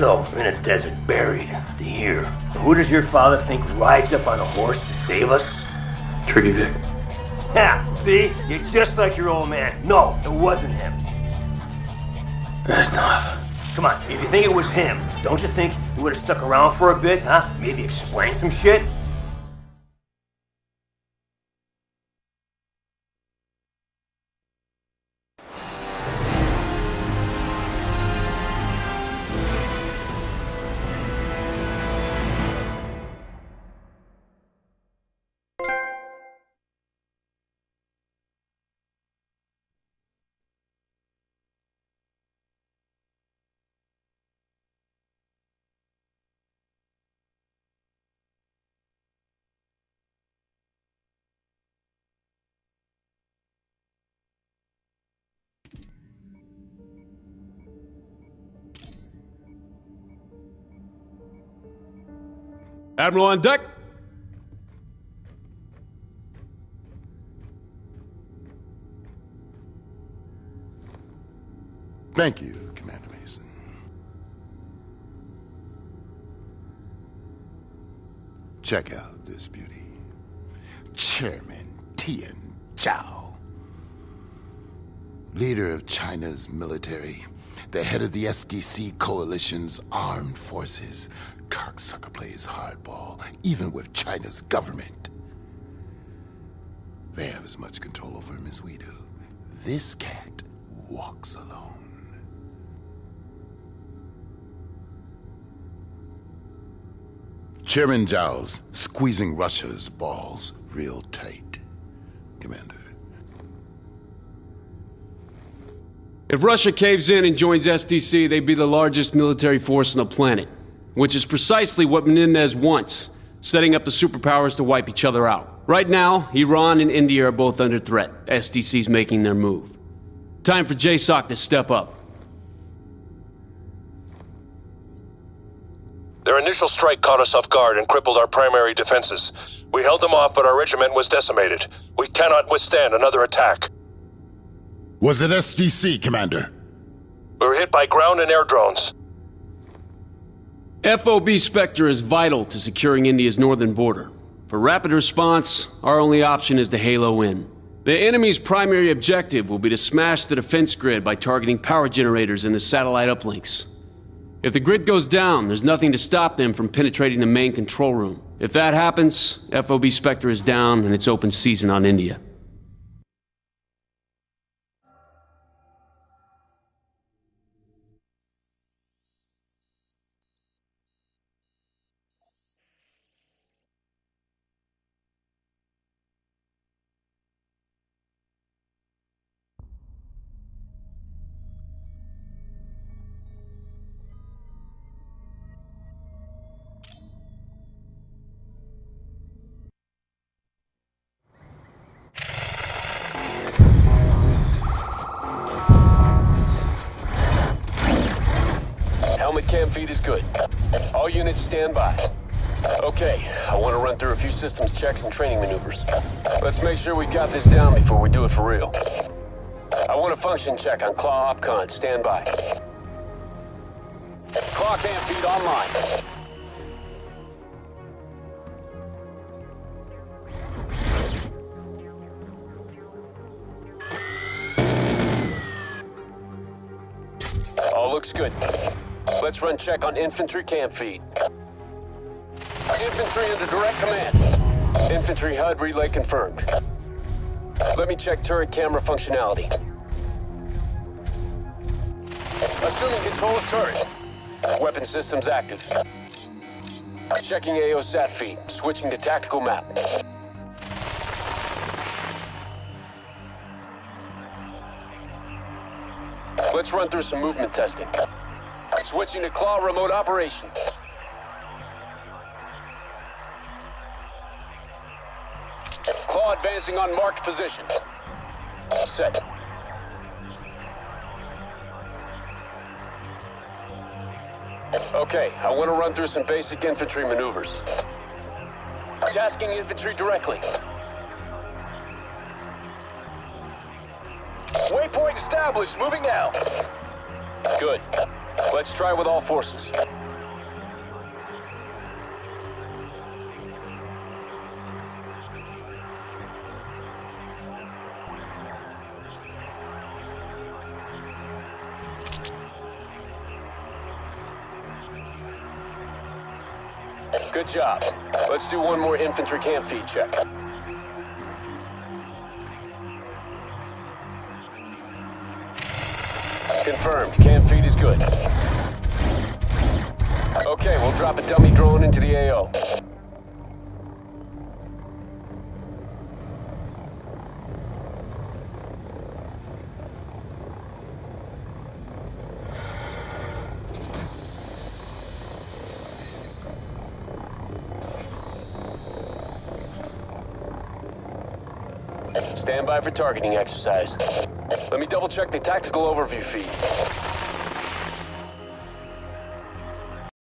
So, we're in a desert buried, to here. Who does your father think rides up on a horse to save us? Tricky Vic. Ha! See? You're just like your old man. No, it wasn't him. That's not. Come on, if you think it was him, don't you think he would have stuck around for a bit, huh? Maybe explain some shit? Admiral on deck. Thank you, Commander Mason. Check out this beauty. Chairman Tian Zhao. Leader of China's military, the head of the SDC coalition's armed forces. Cocksucker plays hardball, even with China's government. They have as much control over him as we do. This cat walks alone. Chairman Zhao's squeezing Russia's balls real tight, Commander. If Russia caves in and joins SDC, they'd be the largest military force on the planet, which is precisely what Menendez wants, setting up the superpowers to wipe each other out. Right now, Iran and India are both under threat. SDC's making their move. Time for JSOC to step up. Their initial strike caught us off guard and crippled our primary defenses. We held them off, but our regiment was decimated. We cannot withstand another attack. Was it SDC, Commander? We were hit by ground and air drones. FOB Spectre is vital to securing India's northern border. For rapid response, our only option is to halo in. The enemy's primary objective will be to smash the defense grid by targeting power generators and the satellite uplinks. If the grid goes down, there's nothing to stop them from penetrating the main control room. If that happens, FOB Spectre is down and it's open season on India. Helmet cam feed is good. All units stand by. Okay, I want to run through a few systems checks and training maneuvers. Let's make sure we got this down before we do it for real. I want a function check on Claw OpCon. Stand by. Claw cam feed online. All looks good. Let's run check on infantry cam feed. Infantry under direct command. Infantry HUD relay confirmed. Let me check turret camera functionality. Assuming control of turret. Weapon systems active. Checking AOSAT feed. Switching to tactical map. Let's run through some movement testing. Switching to Claw remote operation. Claw advancing on marked position. Set. Okay, I want to run through some basic infantry maneuvers. Tasking infantry directly. Waypoint established, moving now. Good. Let's try with all forces. Good job. Let's do one more infantry cam feed check. Confirmed. Cam feed is good. Okay, we'll drop a dummy drone into the AO. Stand by for targeting exercise. Let me double check the tactical overview feed.